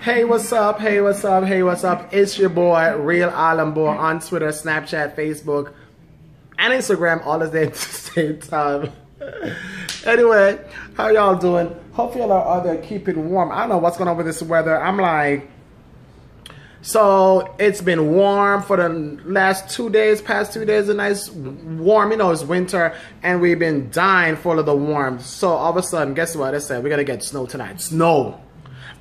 Hey, what's up? Hey, what's up? Hey, what's up? It's your boy, Real Island Boy, on Twitter, Snapchat, Facebook, and Instagram, all at the same time. anyway, how y'all doing? Hope y'all are out there keeping warm. I don't know what's going on with this weather. I'm like, so it's been warm for the last two days, past two days, a nice warm, you know, it's winter, and we've been dying for of the warmth. So all of a sudden, guess what? I said, we're gonna get snow tonight. Snow.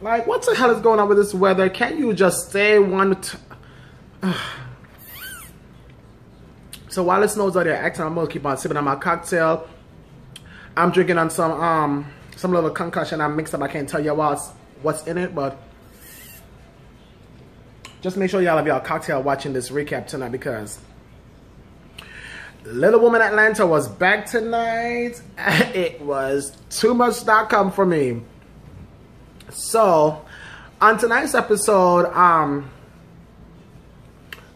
Like, what the hell is going on with this weather? Can't you just stay one... so while it snows out there, acting, I'm gonna keep on sipping on my cocktail. I'm drinking on some, um, some little concoction I mixed up. I can't tell you what's, what's in it, but just make sure y'all have y'all cocktail watching this recap tonight because Little Woman Atlanta was back tonight. It was too much come for me. So, on tonight's episode, um,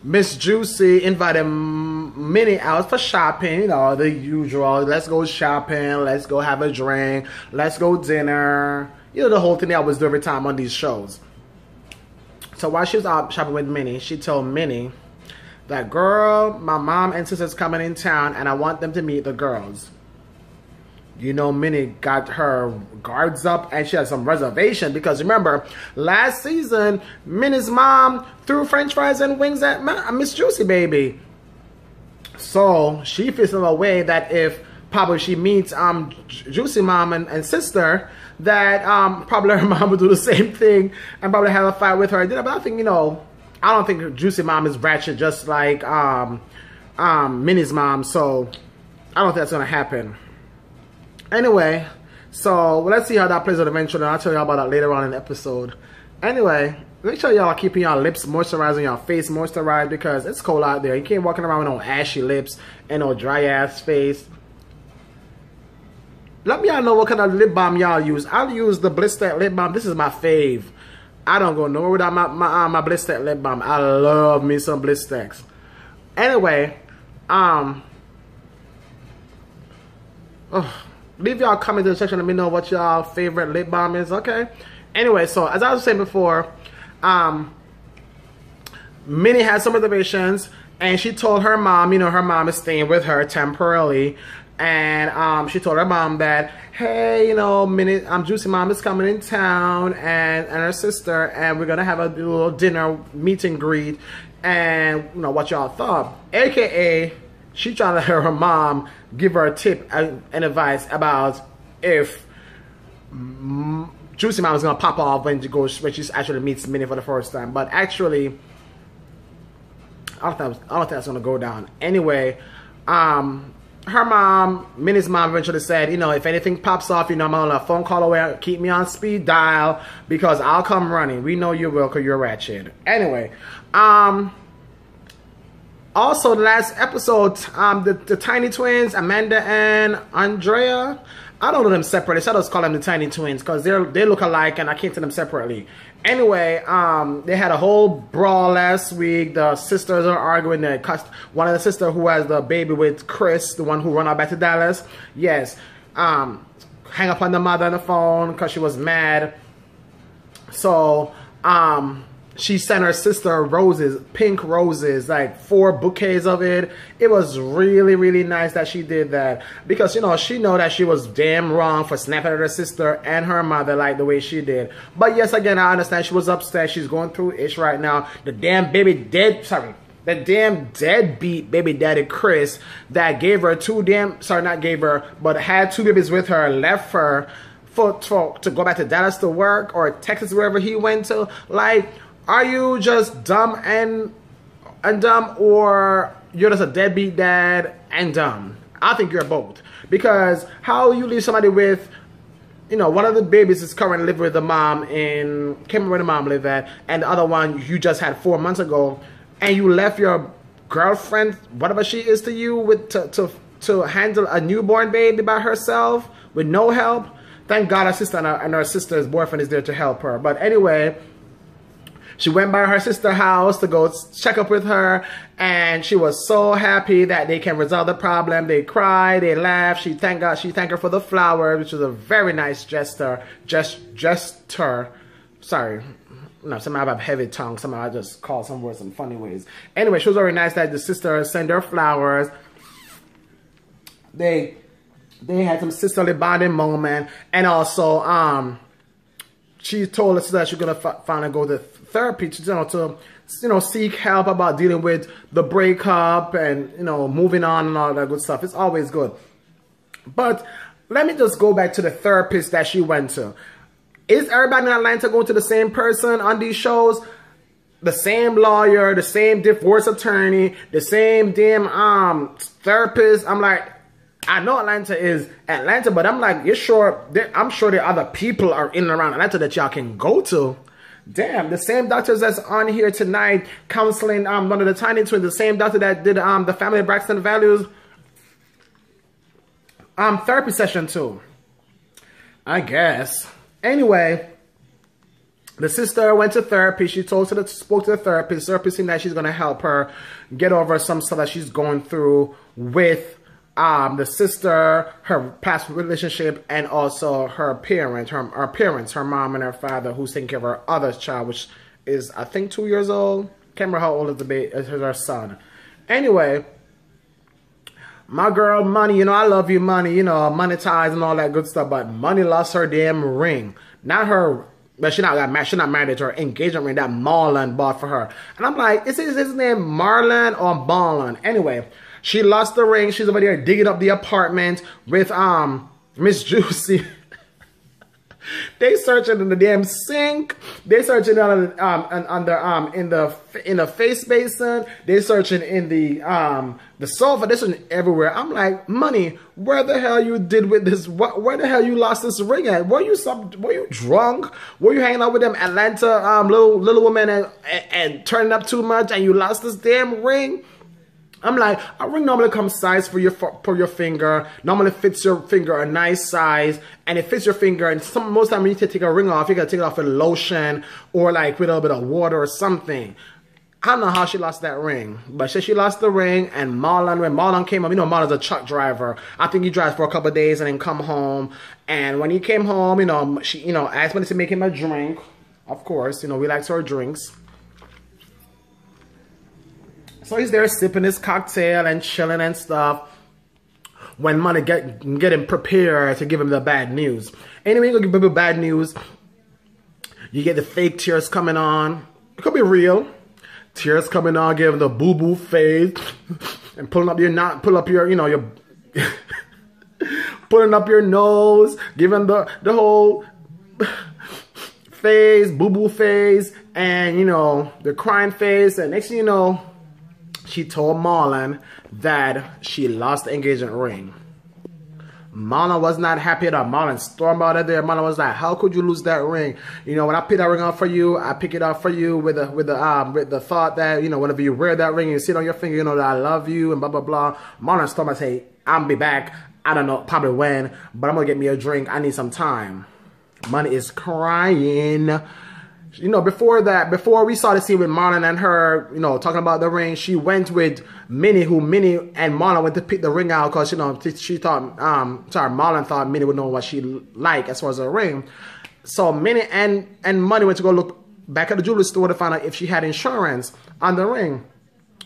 Miss Juicy invited Minnie out for shopping, you know, the usual. Let's go shopping, let's go have a drink, let's go dinner. You know, the whole thing I always do every time on these shows. So while she was out shopping with Minnie, she told Minnie that, girl, my mom and sister's coming in town and I want them to meet the girls. You know, Minnie got her guards up and she has some reservation because remember, last season, Minnie's mom threw french fries and wings at Miss Juicy Baby. So she feels in a way that if probably she meets um Juicy mom and, and sister, that um, probably her mom would do the same thing and probably have a fight with her. But I think, you know, I don't think Juicy mom is ratchet just like um, um, Minnie's mom. So I don't think that's going to happen. Anyway, so let's see how that plays out eventually. I'll tell you about that later on in the episode. Anyway, make sure y'all are keeping your lips moisturized and your face moisturized because it's cold out there. You can't walking around with no ashy lips and no dry ass face. Let me y'all know what kind of lip balm y'all use. I'll use the Blistex lip balm. This is my fave. I don't go nowhere without my my, uh, my lip balm. I love me some Blistex. Anyway, um, oh, leave y'all comments in the section. Let me know what y'all favorite lip balm is. Okay. Anyway, so as I was saying before, um, Minnie had some reservations and she told her mom, you know, her mom is staying with her temporarily and um, she told her mom that, hey, you know, Minnie, I'm um, Juicy Mom is coming in town, and and her sister, and we're gonna have a little dinner meet and greet, and you know what y'all thought. AKA, she trying to hear her mom give her a tip and, and advice about if Juicy Mom is gonna pop off when she goes when she actually meets Minnie for the first time, but actually. I don't, think, I don't think that's gonna go down. Anyway, um, her mom, Minnie's mom eventually said, you know, if anything pops off, you know, I'm on a phone call away, keep me on speed dial because I'll come running. We know you will because you're ratchet. Anyway, um, also the last episode, um, the, the tiny twins, Amanda and Andrea, I don't know them separately, so I just call them the tiny twins because they they look alike and I can't tell them separately. Anyway, um, they had a whole brawl last week. The sisters are arguing. That one of the sister who has the baby with Chris, the one who run out back to Dallas. Yes, um, hang up on the mother on the phone because she was mad. So, um, she sent her sister roses, pink roses, like four bouquets of it. It was really, really nice that she did that because, you know, she know that she was damn wrong for snapping at her sister and her mother like the way she did. But yes, again, I understand she was upset. She's going through ish right now. The damn baby dead, sorry, the damn deadbeat baby daddy Chris that gave her two damn, sorry, not gave her, but had two babies with her, left her for, for to go back to Dallas to work or Texas, wherever he went to. Like, are you just dumb and and dumb or you're just a deadbeat dad and dumb? I think you're both. Because how you leave somebody with you know, one of the babies is currently living with the mom in remember where the mom live at, and the other one you just had four months ago, and you left your girlfriend, whatever she is to you, with to to to handle a newborn baby by herself with no help. Thank God her sister and her, and her sister's boyfriend is there to help her. But anyway, she went by her sister's house to go check up with her, and she was so happy that they can resolve the problem. They cried, they laughed. She thanked God. She thanked her for the flower, which was a very nice gesture. Just gesture. Sorry, you know, some have heavy tongue, some I just call some words in funny ways. Anyway, she was very nice that the sister sent her flowers. They they had some sisterly bonding moment, and also um, she told us that she's gonna finally go to therapy to you know to you know seek help about dealing with the breakup and you know moving on and all that good stuff. It's always good, but let me just go back to the therapist that she went to. Is everybody in Atlanta going to the same person on these shows? The same lawyer, the same divorce attorney, the same damn um therapist. I'm like, I know Atlanta is Atlanta, but I'm like, you're sure? I'm sure there are other people are in and around Atlanta that y'all can go to. Damn, the same doctors that's on here tonight counseling um one of the tiny twins, the same doctor that did um the family Braxton values um therapy session too. I guess. Anyway, the sister went to therapy. She told to the spoke to the therapist. The therapist saying that she's gonna help her get over some stuff that she's going through with um the sister, her past relationship, and also her parents, her, her parents, her mom and her father, who's taking care of her other child, which is I think two years old. Can't remember how old is the baby is her son. Anyway, my girl Monie, you know, I love you, Monie, you know, monetize and all that good stuff, but Monie lost her damn ring. Not her, but she not got married, she not married to her engagement ring that Marlon bought for her. And I'm like, is his, his name Marlon or Marlon? Anyway, she lost the ring. She's over there digging up the apartment with um Miss Juicy. They searching in the damn sink. They searching on um on the um in the in the face basin. They searching in the um the sofa. This searching everywhere. I'm like, Monie. Where the hell you did with this? What? Where the hell you lost this ring at? Were you some? Were you drunk? Were you hanging out with them Atlanta um little little women and, and, and turning up too much and you lost this damn ring? I'm like, a ring normally comes size for your for your finger. Normally fits your finger a nice size, and it fits your finger. And some most time when you need to take a ring off, you gotta take it off with lotion or like with a little bit of water or something. I don't know how she lost that ring, but she, she lost the ring. And Marlon, when Marlon came up, you know, Marlon's a truck driver. I think he drives for a couple days and then come home. And when he came home, you know, she, you know, asked me to make him a drink. Of course, you know, we like to our drinks. So he's there sipping his cocktail and chilling and stuff. When Monie get getting prepared to give him the bad news. Anyway, you give people bad news. You get the fake tears coming on. It could be real. Tears coming on, giving the boo boo face, and pulling up your not pull up your you know your pulling up your nose, giving the the whole face, boo boo face, and you know the crying face, and next thing you know she told Marlon that she lost the engagement ring. Marlon was not happy at all. Marlon stormed out of there. Marlon was like, "How could you lose that ring? You know, when I pick that ring up for you, I pick it up for you with the with the um with the thought that you know, whenever you wear that ring, you sit on your finger, you know that I love you and blah blah blah." Marlon stormed and say, "I'll be back. I don't know, probably when, but I'm gonna get me a drink. I need some time." Monie is crying you know, before that, before we saw the scene with Marlon and her, you know, talking about the ring, she went with Minnie, who Minnie and Marlon went to pick the ring out because, you know, she thought, um, sorry, Marlon thought Minnie would know what she liked as far as a ring. So Minnie and, and Monie went to go look back at the jewelry store to find out if she had insurance on the ring.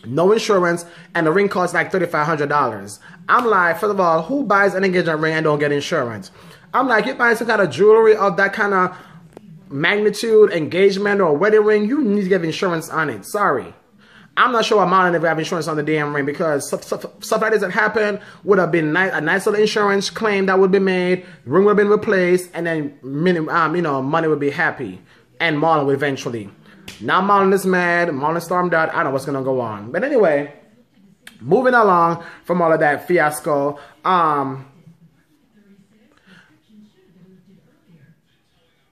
No insurance, and the ring costs like $3,500. I'm like, first of all, who buys an engagement ring and don't get insurance? I'm like, you're buying some kind of jewelry of that kind of magnitude, engagement, or wedding ring, you need to get insurance on it. Sorry. I'm not sure I'm ever have insurance on the damn ring because stuff, stuff, stuff like this that happened would have been nice, a nice little insurance claim that would be made, ring would have been replaced, and then um, you know, Monie would be happy. And Marlon would eventually. Now Marlon is mad, Marlon stormed out, I don't know what's gonna go on. But anyway, moving along from all of that fiasco, um,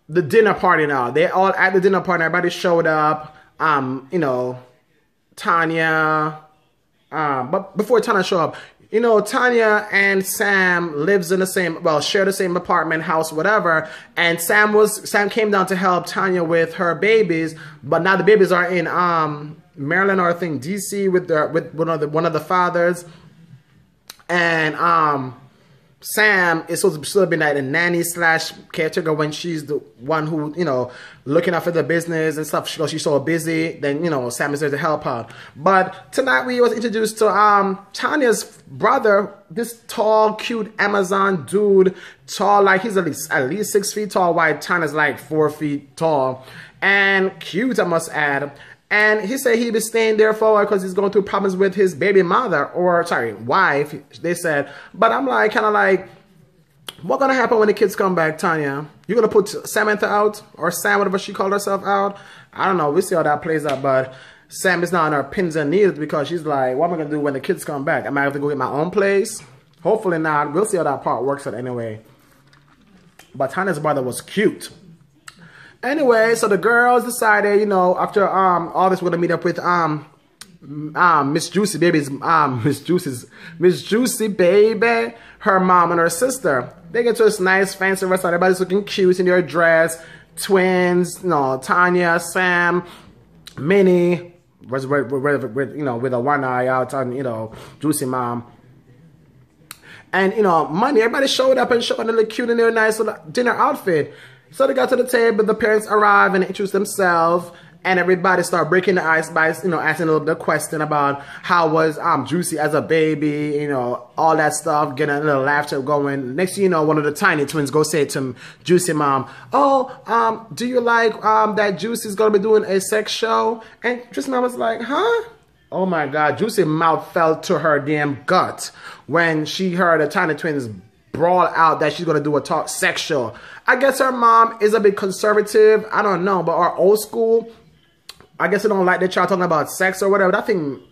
the dinner party now. They all at the dinner party. Everybody showed up. Um, you know, Tanya. Um, but before Tanya showed up, you know, Tanya and Sam lives in the same, well, share the same apartment, house, whatever. And Sam was, Sam came down to help Tanya with her babies, but now the babies are in, um, Maryland or I think DC with the, with one of the, one of the fathers. And, um, Sam is supposed to still be like a nanny slash caretaker when she's the one who, you know, looking after the business and stuff. She's so busy, then, you know, Sam is there to help her. But tonight we was introduced to um Tanya's brother, this tall, cute Amazon dude, tall, like he's at least, at least six feet tall, while Tanya's like four feet tall. And cute, I must add. And he said he'd be staying there for a while because he's going through problems with his baby mother or, sorry, wife, they said. But I'm like, kind of like, what gonna happen when the kids come back, Tanya? You're gonna put Samantha out or Sam, whatever she called herself out? I don't know. We'll see how that plays out. But Sam is not on her pins and needles because she's like, what am I gonna do when the kids come back? Am I have to go get my own place? Hopefully not. We'll see how that part works out anyway. But Tanya's brother was cute. Anyway, so the girls decided, you know, after um all this, we're gonna meet up with um um Miss Juicy Baby's um Miss Juicy's Miss Juicy Baby, her mom and her sister. They get to this nice fancy restaurant. Everybody's looking cute in their dress. Twins, you know, Tanya, Sam, Minnie, with, with, with, you know, with a one eye out on, you know, Juicy mom. And, you know, Monie, everybody showed up and showed up and look cute in their nice little dinner outfit. So they got to the table, the parents arrive and introduce themselves, and everybody start breaking the ice by, you know, asking a of question about how was um Juicy as a baby, you know, all that stuff, getting a little laughter going. Next you know, one of the tiny twins go say to Juicy mom, oh, um, do you like um that Juicy's gonna be doing a sex show? And Juicy mom was like, huh? Oh my God, Juicy mouth fell to her damn gut when she heard the tiny twins brawl out that she's gonna do a talk sexual. I guess her mom is a bit conservative. I don't know, but our old school, I guess they don't like the child talking about sex or whatever. I think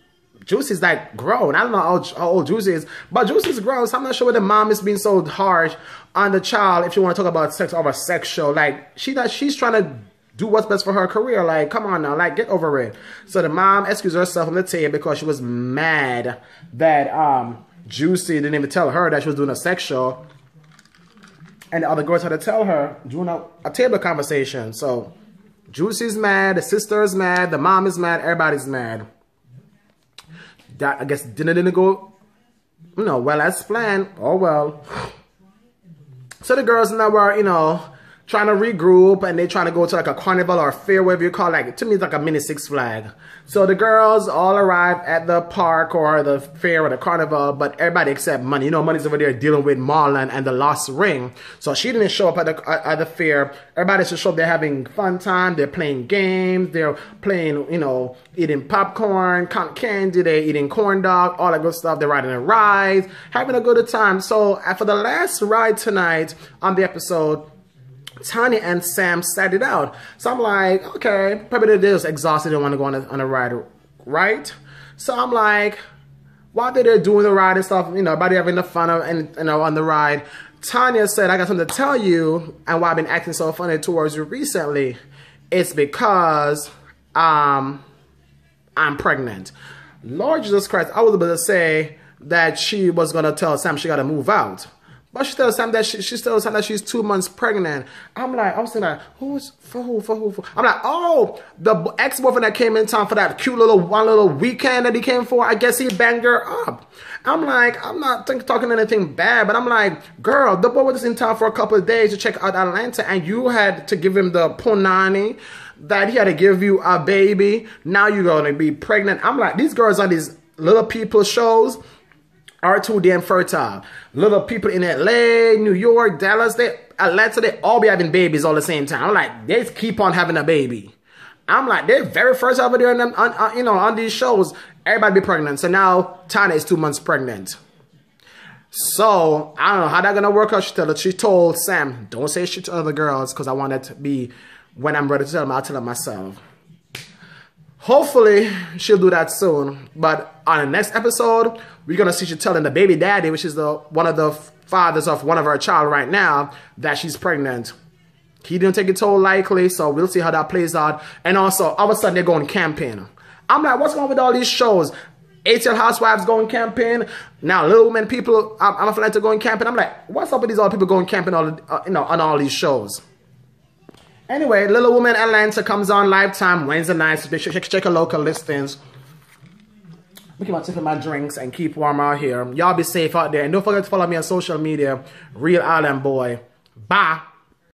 Juicy's like grown. I don't know how, how old Juicy is, but Juicy's grown. So I'm not sure whether the mom is being so harsh on the child if you want to talk about sex over a sex show. Like she that she's trying to do what's best for her career. Like, come on now, like get over it. So the mom excused herself from the table because she was mad that um Juicy didn't even tell her that she was doing a sex show. And the other girls had to tell her during a, a table conversation. So Juicy's mad, the sister is mad, the mom is mad, everybody's mad. That I guess dinner didn't go, you know, well as planned. Oh well. So the girls now were, you know, trying to regroup and they trying to go to like a carnival or a fair, whatever you call it. Like, to me, it's like a mini Six Flag. So the girls all arrive at the park or the fair or the carnival, but everybody except Monie. You know, Monie's over there dealing with Marlon and the lost ring. So she didn't show up at the, at the fair. Everybody should show up. They're having fun time. They're playing games. They're playing, you know, eating popcorn, candy. They're eating corn dog, all that good stuff. They're riding a ride, having a good time. So uh, for the last ride tonight on the episode, Tanya and Sam sat it out. So I'm like, okay, probably they're just exhausted and want to go on a, on a ride, right? So I'm like, while they're doing the ride and stuff, you know, everybody having the fun of, and you know, on the ride, Tanya said, I got something to tell you, and why I've been acting so funny towards you recently. It's because um, I'm pregnant. Lord Jesus Christ, I was about to say that she was going to tell Sam she got to move out. But she tells Sam that she, she tells Sam that she's two months pregnant. I'm like, I was like, who's for who, for who, for I'm like, oh, the ex-boyfriend that came in town for that cute little one little weekend that he came for, I guess he banged her up. I'm like, I'm not think, talking anything bad, but I'm like, girl, the boy was in town for a couple of days to check out Atlanta, and you had to give him the punani that he had to give you a baby. Now you're gonna be pregnant. I'm like, these girls on these little people shows are too damn fertile. Little people in LA, New York, Dallas, they Atlanta, they all be having babies all the same time. I'm like, they keep on having a baby. I'm like, they're very first over there, on, on, on, you know, on these shows. Everybody be pregnant. So now Tana is two months pregnant. So I don't know how that gonna work out. She told she told Sam, don't say shit to other girls because I want it to be when I'm ready to tell them. I'll tell them myself. Hopefully, she'll do that soon. But on the next episode, we're gonna see she telling the baby daddy, which is the one of the fathers of one of our child right now, that she's pregnant. He didn't take it so likely, so we'll see how that plays out. And also, all of a sudden, they're going camping. I'm like, what's going on with all these shows? ATL Housewives going camping. Now, Little Women people, I'm, I'm Atlanta going camping. I'm like, what's up with these all people going camping all, uh, you know, on all these shows? Anyway, Little Woman Atlanta comes on Lifetime Wednesday nights. Check, check, check your local listings. I'm keep on sipping my drinks and keep warm out here. Y'all be safe out there. And don't forget to follow me on social media. Real Island Boy. Bye.